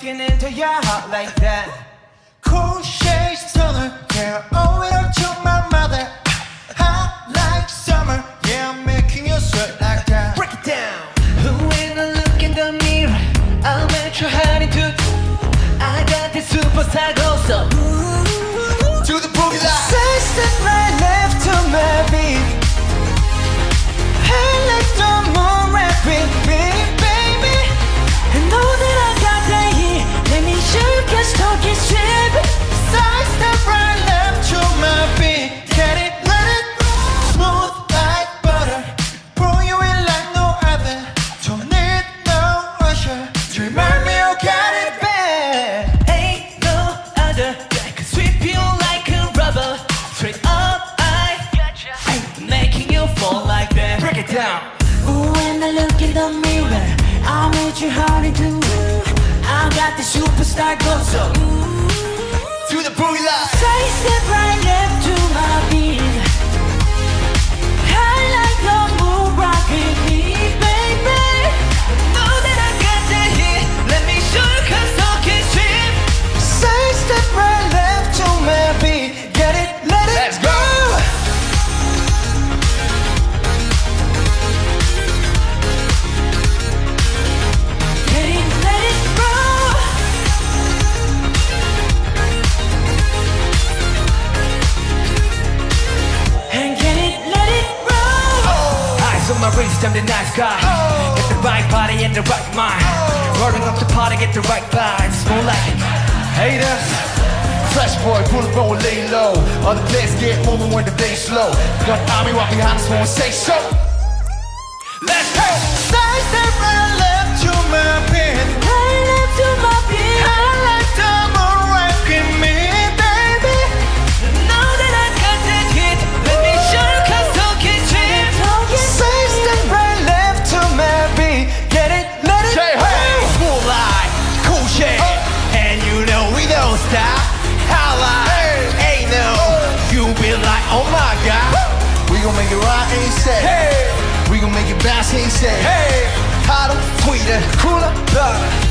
breaking into your heart like that. Cool shades stunner, yeah, owe it up to my mother. Hot like summer, yeah, I'm making you sweat like that. Break it down. When I look in the mirror, I'm at your honey too. I got this superstar glow, so that. Break it down. When I look in the mirror, I made you hard into. I got the superstar glow, so To the booty line. side step right left on my wrist, I'm the nice guy. Oh. Get the right body and the right mind. Oh. Rolling up the party, get the right vibes. More like it. Haters. Fresh boy, pull up and lay low. Other players get moving when the day slow. Got army walk behind us won't say so. We gon' make it right, ain't say. hey, We gon' make it bounce, ain't say. hey, Hotter, sweeter, uh, cooler, better.